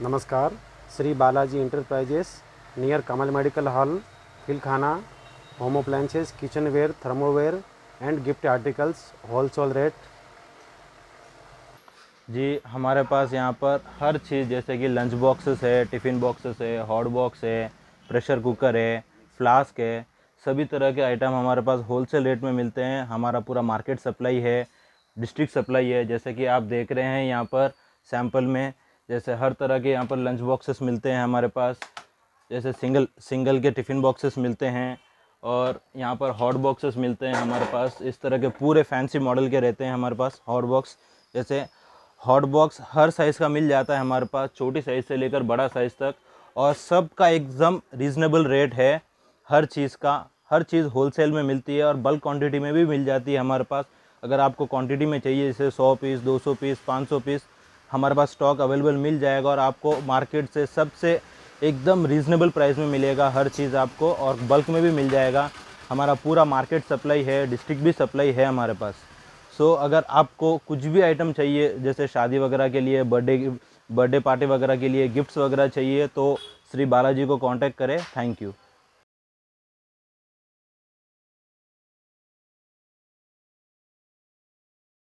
नमस्कार, Shri Balaji enterprises near Kamal medical hall, Khilkhana, home appliances, kitchenware, thermoware, and gift articles, wholesale rate. जी, हमारे पास यहाँ पर हर चीज़, जैसे कि लंच बॉक्सेस है टिफ़िन बॉक्सेस है हॉट बॉक्स है प्रेशर कुकर है फ्लास्क है, सभी तरह के आइटम हमारे पास होलसेल रेट में मिलते हैं। हमारा पूरा मार्केट सप्लाई है डिस्ट्रिक्ट सप्लाई है, जैसे कि आप देख रहे हैं यहाँ पर सैंपल में। जैसे हर तरह के यहाँ पर लंच बॉक्सेस मिलते हैं हमारे पास, जैसे सिंगल सिंगल के टिफ़िन बॉक्सेस मिलते हैं और यहाँ पर हॉट बॉक्सेस मिलते हैं हमारे पास। इस तरह के पूरे फैंसी मॉडल के रहते हैं हमारे पास हॉट बॉक्स जैसे हॉट बॉक्स हर साइज़ का मिल जाता है हमारे पास, छोटी साइज़ से लेकर बड़ा साइज़ तक और सब का एकदम रीज़नेबल रेट है। हर चीज़ का, हर चीज़ होलसेल में मिलती है और बल्क क्वांटिटी में भी मिल जाती है हमारे पास। अगर आपको क्वांटिटी में चाहिए, जैसे 100 पीस 200 पीस 500 पीस हमारे पास स्टॉक अवेलेबल मिल जाएगा और आपको मार्केट से सबसे एकदम रीज़नेबल प्राइस में मिलेगा हर चीज़ आपको और बल्क में भी मिल जाएगा। हमारा पूरा मार्केट सप्लाई है डिस्ट्रिक्ट भी सप्लाई है हमारे पास। सो so, अगर आपको कुछ भी आइटम चाहिए जैसे शादी वगैरह के लिए बर्थडे बर्थडे पार्टी वगैरह के लिए गिफ्ट्स वगैरह चाहिए तो श्री बालाजी को कांटेक्ट करें। Thank you